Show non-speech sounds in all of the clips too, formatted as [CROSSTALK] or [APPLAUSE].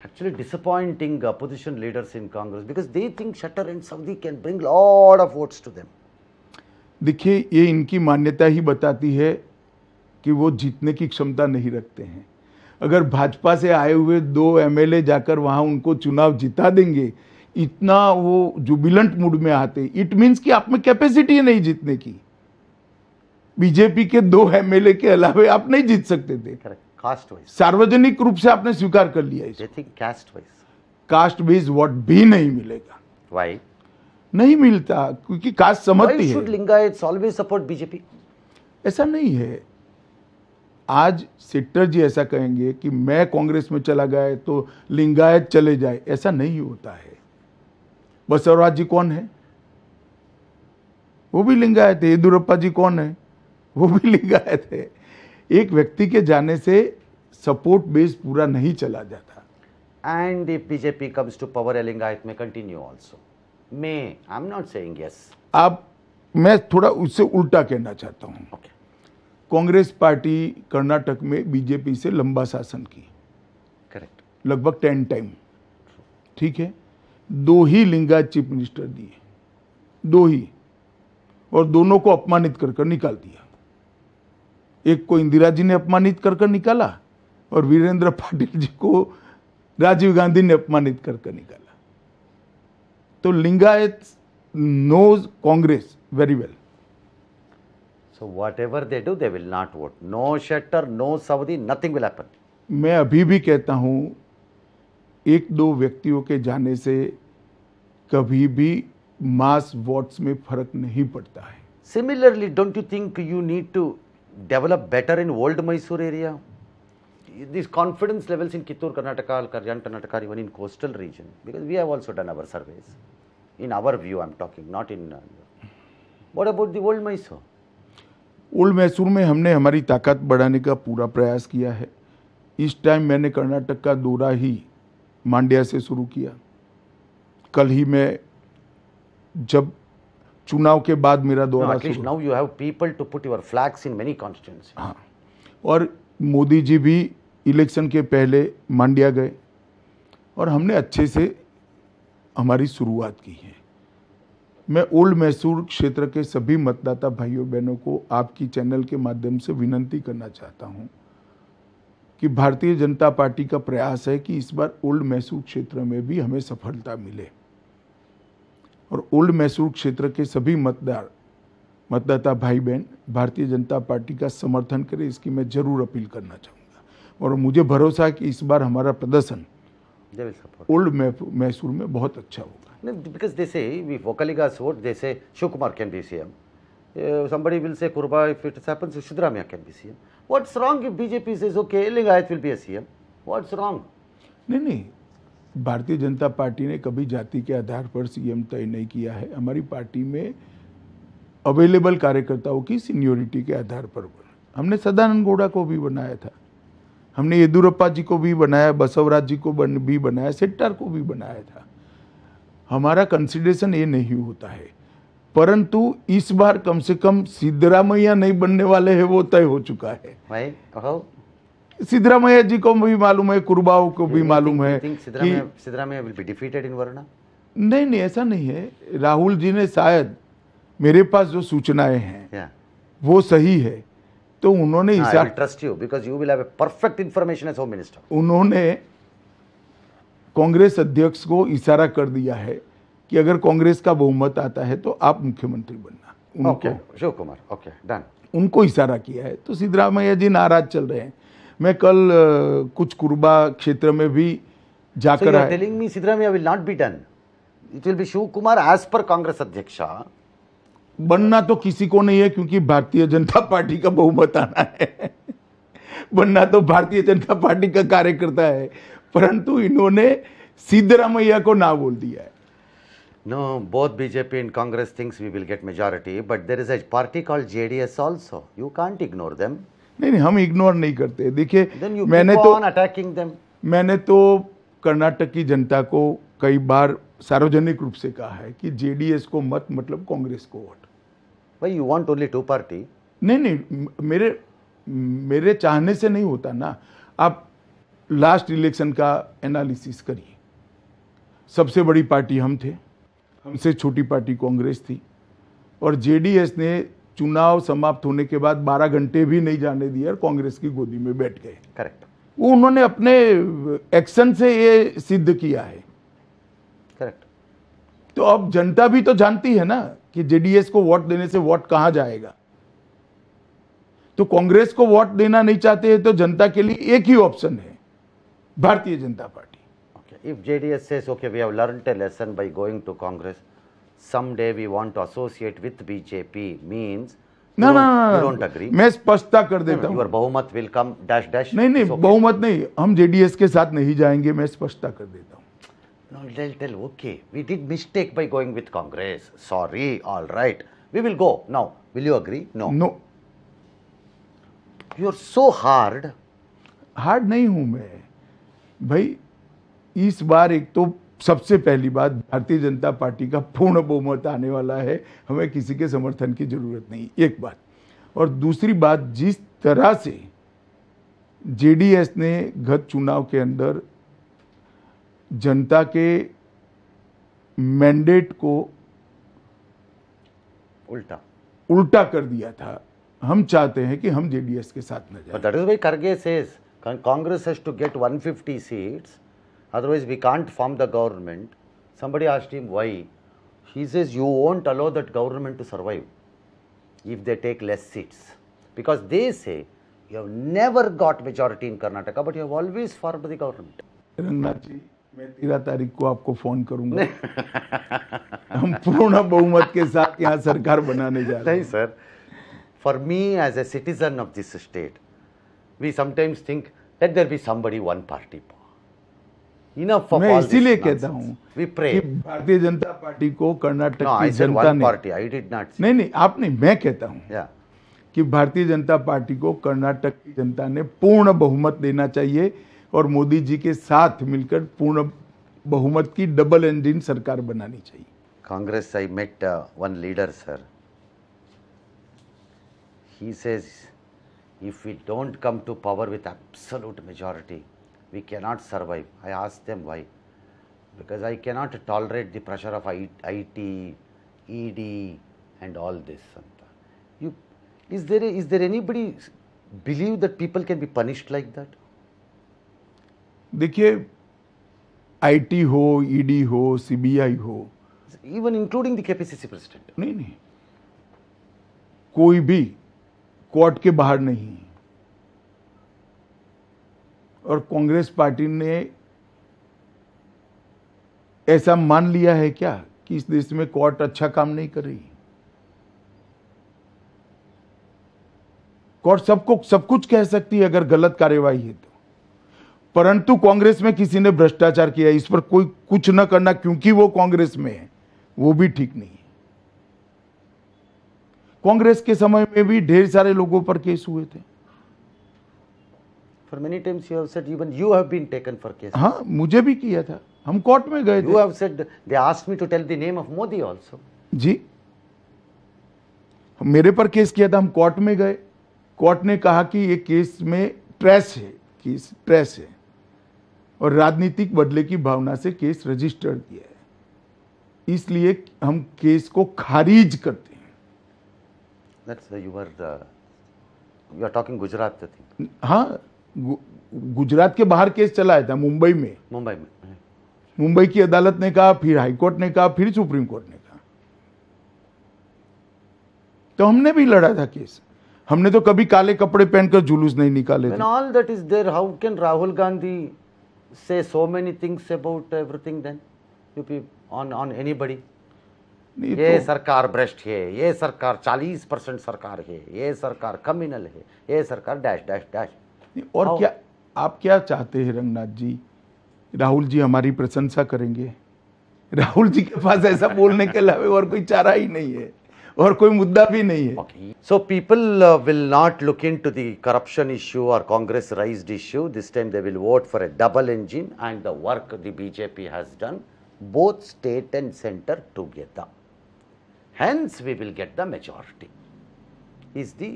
Actually, disappointing opposition leaders in Congress because they think Shutter and Saudi can bring lot of votes to them. देखिए ये इनकी मान्यता ही बताती है कि वो जीतने की क्षमता नहीं रखते हैं अगर भाजपा से आए हुए दो एमएलए जाकर वहाँ उनको चुनाव जिता देंगे इतना वो जुबिलेंट मूड में आते इट मीन्स कि आप में कैपेसिटी है नहीं जीतने की बीजेपी के दो एमएलए के अलावे आप नहीं जीत सकते थे Correct. Caste wise. सार्वजनिक रूप से आपने स्वीकार कर लिया इसे think caste wise. Caste based vote भी नहीं मिलेगा। Why? नहीं मिलता क्योंकि कास्ट समझती है Lingayats always support BJP? ऐसा नहीं है। आज सिट्टर जी ऐसा कहेंगे कि मैं कांग्रेस में चला गया तो लिंगायत चले जाए। ऐसा नहीं होता है। बसवराज जी कौन है? वो भी लिंगायत है। येदुरप्पा जी कौन है? वो भी लिंगायत है। एक व्यक्ति के जाने से सपोर्ट बेस पूरा नहीं चला जाता And if BJP comes to power, a Lingayat may continue also. May. I'm not saying yes. आप मैं थोड़ा उससे उल्टा कहना चाहता हूँ Okay. कांग्रेस पार्टी कर्नाटक में बीजेपी से लंबा शासन की करेक्ट लगभग टेन टाइम ठीक है दो ही लिंगायत चीफ मिनिस्टर दिए दो ही और दोनों को अपमानित कर कर निकाल दिया एक को इंदिरा जी ने अपमानित कर कर निकाला और वीरेंद्र पाटिल जी को राजीव गांधी ने अपमानित कर कर निकाला तो Lingayat knows Congress very well So whatever they do, they will not vote. No Shutter, no Saudi, nothing will happen. मैं अभी भी कहता हूँ एक दो व्यक्तियों के जाने से कभी भी मास वोट्स में फ़र्क नहीं पड़ता है similarly don't you think you need to develop better in old Mysore area? These confidence levels in Kittur, Karnataka, Karjan, Karnataka, even in coastal region, because we have also done our surveys. In our view, I'm talking, not in. Uh, what about the old Mysore? Old Mysore में हमने हमारी ताकत बढ़ाने का पूरा प्रयास किया है इस टाइम मैंने कर्नाटक का दौरा ही मांड्या से शुरू किया कल ही मैं जब चुनाव के बाद मेरा दौरा you have people to put your flags in many constituencies. हाँ। और मोदी जी भी इलेक्शन के पहले मांड्या गए और हमने अच्छे से हमारी शुरुआत की है। मैं ओल्ड मैसूर क्षेत्र के सभी मतदाता भाइयों बहनों को आपकी चैनल के माध्यम से विनंती करना चाहता हूँ कि भारतीय जनता पार्टी का प्रयास है कि इस बार ओल्ड मैसूर क्षेत्र में भी हमें सफलता मिले। और ओल्ड मैसूर क्षेत्र के सभी मतदार मतदाता भाई बहन भारतीय जनता पार्टी का समर्थन करें इसकी मैं ज़रूर अपील करना चाहूँगा। और मुझे भरोसा है कि इस बार हमारा प्रदर्शन ओल्ड मैसूर में बहुत अच्छा होगा। बिकॉज़ दे से वी वोकली का सोट दे से Shiva Kumar can be C M somebody will say kurba if it happens sidramya can be cm what's wrong if bjp says okay lingayat will be a cm what's wrong? नहीं नहीं भारतीय Janata party ने कभी जाति के आधार पर CM तय नहीं किया है। हमारी पार्टी में अवेलेबल कार्यकर्ताओं की सीनियोरिटी के आधार पर हमने सदानंद गौड़ा को भी बनाया था। हमने येदुरप्पा जी को भी बनाया बसवराज जी को बन, भी बनाया सेट्टार को भी बनाया था। हमारा कंसिडरेशन ये नहीं होता है। परंतु इस बार कम से कम सिद्धरामैया नहीं बनने वाले हैं वो तय हो चुका है। Why? सिद्धरामैया जी को भी मालूम है कुरबाओं को भी मालूम है? नहीं नहीं ऐसा नहीं है राहुल जी ने शायद मेरे पास जो सूचनाएँ हैं. वो सही है तो उन्होंने you because you will have a perfect information as Home Minister. उन्होंने कांग्रेस अध्यक्ष को इशारा कर दिया है कि अगर कांग्रेस का बहुमत आता है तो आप मुख्यमंत्री बनना उनको Okay, Shivkumar. Okay, done. उनको इशारा किया है तो सिद्धरामैया जी नाराज़ चल रहे हैं मैं कल कुछ कुर्बा क्षेत्र में भी जाकर कांग्रेस अध्यक्ष बनना तो किसी को नहीं है क्योंकि भारतीय जनता पार्टी का बहुमत आना है। बनना तो भारतीय जनता पार्टी का कार्यकर्ता है परंतु इन्होंने सिद्धरामैया को ना बोल दिया है। No both BJP and Congress things we will get majority but there is a party call JDS D also you can't ignore them नहीं नहीं हम इग्नोर नहीं करते। देखिए मैंने तो them. मैंने तो कर्नाटक की जनता को कई बार सार्वजनिक रूप से कहा है कि जेडीएस को मत मतलब कांग्रेस को vote. Why you want only two party? नहीं नहीं मेरे मेरे चाहने से नहीं होता ना। आप लास्ट इलेक्शन का एनालिसिस करिए। सबसे बड़ी पार्टी हम थे। हमसे छोटी पार्टी कांग्रेस थी। और जेडीएस ने चुनाव समाप्त होने के बाद 12 घंटे भी नहीं जाने दिए और कांग्रेस की गोदी में बैठ गए। करेक्ट। वो उन्होंने अपने एक्शन से ये सिद्ध किया है। करेक्ट। तो अब जनता भी तो जानती है ना कि जेडीएस को वोट देने से वोट कहाँ जाएगा। तो कांग्रेस को वोट देना नहीं चाहते हैं तो जनता के लिए एक ही ऑप्शन है Bharatiya Janata Party. Okay, if JDS says, okay, we have learnt a lesson by going to Congress, someday we want to associate with BJP, means you, don't, ना you ना, don't agree. मैं स्पष्टता कर देता no, हूँ Bahumat will come dash dash. नहीं नहीं okay. बहुमत नहीं हम जेडीएस के साथ नहीं जाएँगे मैं स्पष्टता कर देता हूँ No, tell, tell, okay, we did mistake by going with Congress. Sorry, all right. We will go. Now, will you agree? No. No You're so hard. Hard नहीं हूँ मैं भाई इस बार एक तो सबसे पहली बात भारतीय जनता पार्टी का पूर्ण बहुमत आने वाला है। हमें किसी के समर्थन की ज़रूरत नहीं एक बात। और दूसरी बात जिस तरह से जेडीएस ने गत चुनाव के अंदर जनता के मैंडेट को Ulta. उल्टा कर दिया था। हम चाहते हैं कि हम जेडीएस के साथ न जाएँ। Why Karge says Con- Congress has to get 150 seats, otherwise we can't form the government. Somebody asked him why. He says you won't allow that government to survive if they take less seats. Because they say you have never got majority in Karnataka, but you have always formed the government. Ranganath जी मैं तेरह तारीख को आपको phone करूंगा हम पूर्ण बहुमत के साथ यहाँ सरकार बनाने जा रहे Nahi, sir. For me, as a citizen of this state, we sometimes think let there be somebody one party. मैं इसीलिए कहता हूँ भारतीय जनता पार्टी को कर्नाटक की जनता ने नहीं। नहीं आपने मैं कहता हूँ कि भारतीय जनता पार्टी को कर्नाटक की जनता ने पूर्ण बहुमत देना चाहिए और मोदी जी के साथ मिलकर पूर्ण बहुमत की डबल इंजिन सरकार बनानी चाहिए। Congress I met one leader sir he says if we don't come to power with absolute majority we cannot survive. I asked them why. Because I cannot tolerate the pressure of IT, ED, and all this. You, is there is there anybody believe that people can be punished like that? देखिए IT हो ED हो CBI हो Even including the KPCC president. नहीं नहीं कोई भी court के बाहर नहीं है और कांग्रेस पार्टी ने ऐसा मान लिया है क्या कि इस देश में कोर्ट अच्छा काम नहीं कर रही? कोर्ट सबको, सब कुछ कह सकती है अगर गलत कार्यवाही है तो। परंतु कांग्रेस में किसी ने भ्रष्टाचार किया, इस पर कोई कुछ न करना, क्योंकि वो कांग्रेस में है, वो भी ठीक नहीं है। कांग्रेस के समय में भी ढेर सारे लोगों पर केस हुए थे। For many times you have said even you have been taken for case हाँ मुझे भी किया था। हम कोर्ट में गए थे। You have said they asked me to tell the name of Modi also ji. मेरे पर केस किया था हम कोर्ट में गए। कोर्ट ने कहा कि ये केस में ट्रेस है केस ट्रेस है। और राजनीतिक बदले की भावना से केस रजिस्टर्ड किया है। इसलिए हम केस को खारिज करते हैं। You are you are talking Gujarat हाँ गुजरात के बाहर केस चलाया था मुंबई में मुंबई में. मुंबई की अदालत ने कहा फिर हाईकोर्ट ने कहा फिर सुप्रीम कोर्ट ने कहा तो हमने भी लड़ा था केस हमने तो कभी काले कपड़े पहनकर जुलूस नहीं निकाले When थे all that is there, how can Rahul Gandhi say so many things about everything then? You pe- on on anybody? नहीं ये तो सरकार भ्रष्ट है ये सरकार 40 परसेंट सरकार है ये सरकार कम्युनल है ये सरकार डैश डैश डैश और क्या आप क्या चाहते हैं रंगनाथ जी? राहुल जी हमारी प्रशंसा करेंगे। राहुल जी के पास ऐसा बोलने के अलावा और कोई चारा ही नहीं है और कोई मुद्दा भी नहीं है। So people will not look in to corruption issue और Congress raise issue this time they will vote for a double engine and the work the BJP has done both state and centre together hence we will get the majority is the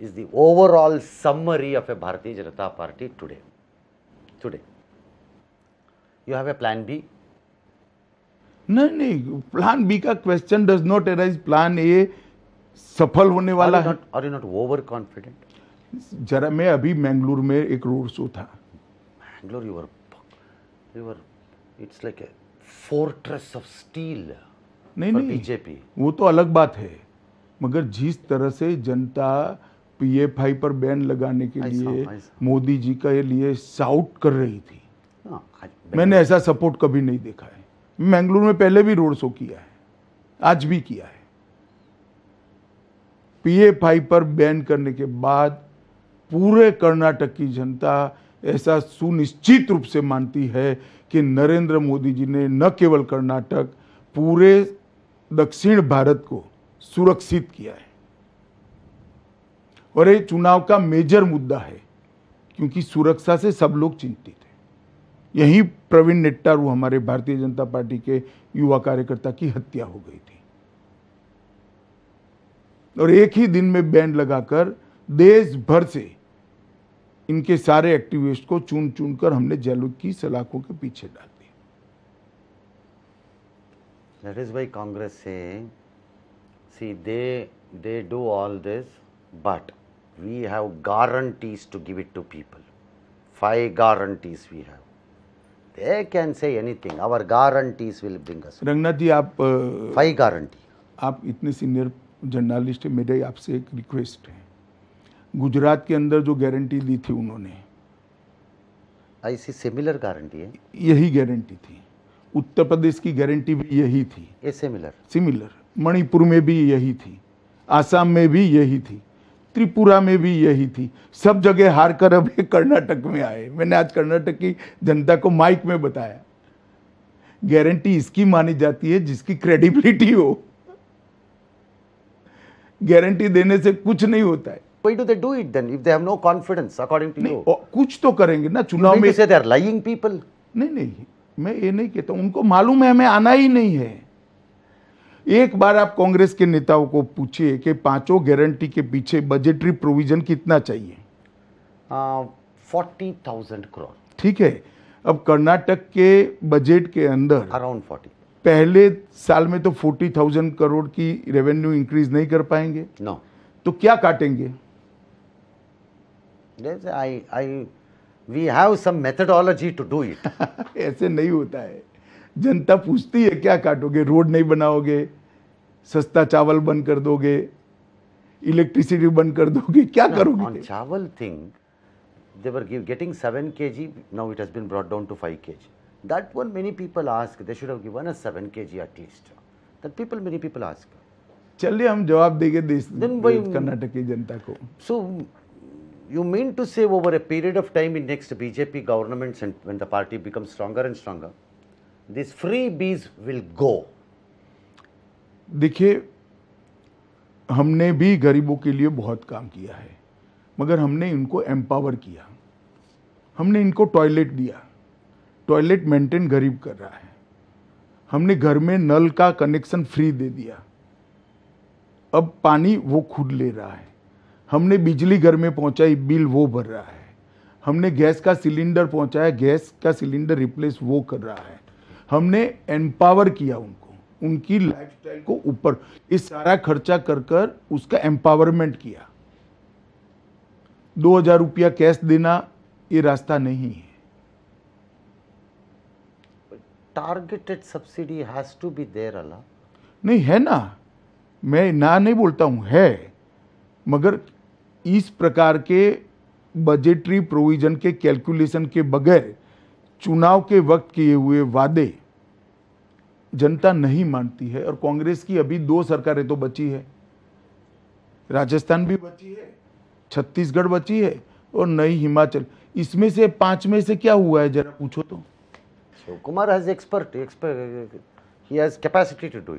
is the overall summary of a Bharatiya Janata Party today. today. You have a plan B. नहीं नहीं plan B का question does not arise plan A सफल होने Are वाला you है not, are you not overconfident? जरा मैं अभी मैंगलोर में एक रोड शो था were, you were, it's like a fortress of steel नहीं नहीं BJP. वो तो अलग बात है मगर जिस तरह से जनता पीएफआई पर बैन लगाने के लिए मोदी जी का ये लिए साउट कर रही थी। मैंने ऐसा सपोर्ट कभी नहीं देखा है। मैंगलोर में पहले भी रोड शो किया है आज भी किया है। पीएफआई पर बैन करने के बाद पूरे कर्नाटक की जनता ऐसा सुनिश्चित रूप से मानती है कि नरेंद्र मोदी जी ने न केवल कर्नाटक पूरे दक्षिण भारत को सुरक्षित किया है। और ये चुनाव का मेजर मुद्दा है क्योंकि सुरक्षा से सब लोग चिंतित हैं। यही प्रवीण नेट्टारू हमारे भारतीय जनता पार्टी के युवा कार्यकर्ता की हत्या हो गई थी। और एक ही दिन में बैन लगाकर देश भर से इनके सारे एक्टिविस्ट को चुन चुन कर हमने जेलों की सलाखों के पीछे डाल दिया। नरेश भाई कांग्रेस से see, they they do all this, but we have guarantees to give it to people. Five guarantees we have. They can say anything. Our guarantees will bring us. Ranganath ji आप अ, Five guarantee. आप इतने सीनियर जर्नलिस्ट हैं मेरे आपसे एक request है गुजरात के अंदर जो गारंटी दी थी उन्होंने I see similar guarantee. Eh? यही गारंटी थी उत्तर प्रदेश की गारंटी भी यही थी A similar. सिमिलर मणिपुर में भी यही थी आसाम में भी यही थी त्रिपुरा में भी यही थी। सब जगह हार कर अब ये कर्नाटक में आए। मैंने आज कर्नाटक की जनता को माइक में बताया। गारंटी इसकी मानी जाती है जिसकी क्रेडिबिलिटी हो। गारंटी देने से कुछ नहीं होता है। Why do they do it then if they have no confidence according to नहीं you? कुछ तो करेंगे ना चुनाव में say they are lying people? नहीं नहीं मैं ये नहीं कहता उनको मालूम है हमें आना ही नहीं है। एक बार आप कांग्रेस के नेताओं को पूछिए कि पाँचों गारंटी के पीछे बजटरी प्रोविज़न कितना चाहिए Uh, 40,000 crore. ठीक है अब कर्नाटक के बजट के अंदर Around 40. पहले साल में तो फोर्टी थाउज़ेंड करोड़ की रेवेन्यू इंक्रीज नहीं कर पाएँगे नो No. तो क्या काटेंगे I, I, we have some methodology to do it. [LAUGHS] ऐसे नहीं होता है जनता पूछती है क्या काटोगे रोड नहीं बनाओगे सस्ता चावल बंद कर दोगे इलेक्ट्रिसिटी बंद कर दोगे क्या on करोगे Chawal thing, they were give, getting 7 kg, now it has been brought down to 5 kg. That one many people ask, they should have given us 7 kg at least. That people, many people ask. चलिए हम जवाब देंगे देश कर्नाटक की जनता को So, you mean to say over a period of time in next BJP governments and when the party becomes stronger and stronger, these freebies will go. देखिए, हमने भी गरीबों के लिए बहुत काम किया है, मगर हमने इनको एम्पावर किया। हमने इनको टॉयलेट दिया। टॉयलेट मेंटेन गरीब कर रहा है। हमने घर में नल का कनेक्शन फ्री दे दिया। अब पानी वो खुद ले रहा है। हमने बिजली घर में पहुंचाई, बिल वो भर रहा है। हमने गैस का सिलेंडर पहुँचाया, गैस का सिलेंडर रिप्लेस वो कर रहा है। हमने एम्पावर किया उनको। उनकी लाइफस्टाइल को ऊपर इस सारा खर्चा कर कर उसका एम्पावरमेंट किया। दो हज़ार रुपया कैश देना ये रास्ता नहीं है। Targeted subsidy has to be there, Allah. नहीं है ना? मैं ना नहीं बोलता हूँ है। मगर इस प्रकार के बजटरी प्रोविज़न के कैलकुलेशन के बगैर चुनाव के वक्त किए हुए वादे जनता नहीं मानती है और कांग्रेस की अभी दो सरकारें तो बची है। राजस्थान भी बची है छत्तीसगढ़ बची है और नई हिमाचल। इसमें से पाँच में से क्या हुआ है जरा पूछो तो। Kumar has expert, expert, he has capacity to do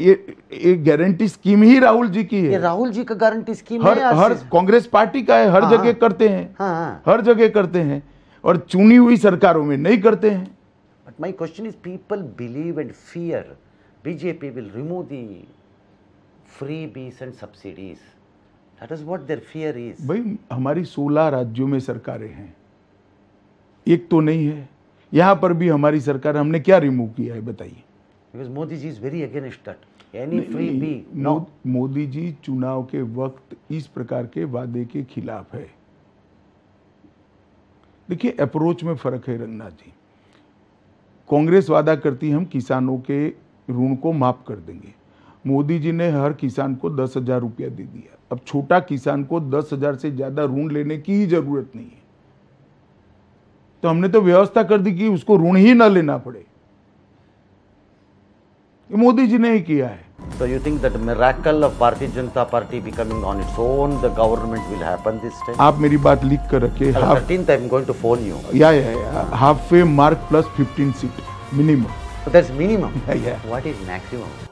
ये गारंटी स्कीम ही राहुल जी की ये है राहुल जी का गारंटी स्कीम हर है हर कांग्रेस पार्टी का है हर हाँ, जगह हाँ। करते हैं। हाँ हाँ। हर जगह करते हैं और चुनी हुई सरकारों में नहीं करते हैं। My question is people believe and fear BJP will remove the freebies and subsidies. That is what their fear is. भाई हमारी 16 राज्यों में सरकारें हैं एक तो नहीं है यहाँ पर भी हमारी सरकार हमने क्या रिमूव किया है बताइए Because Modi ji is very against that. Any freebie, no. मो- मोदी जी चुनाव के वक्त इस प्रकार के वादे के खिलाफ है देखिए अप्रोच में फ़र्क है रंगनाथ जी कांग्रेस वादा करती है, हम किसानों के ऋण को माफ़ कर देंगे। मोदी जी ने हर किसान को दस हज़ार रुपया दे दिया। अब छोटा किसान को दस हज़ार से ज़्यादा ऋण लेने की ही ज़रूरत नहीं है। तो हमने तो व्यवस्था कर दी कि उसको ऋण ही ना लेना पड़े। मोदी जी ने ही किया है। So you think that miracle of Bharatiya Janata Party becoming on its own, the government will happen this time? आप मेरी बात लिख कर रखे On half 13th, I'm going to phone you. या या half way mark plus 15 seat minimum But that's minimum. Yeah. What is maximum?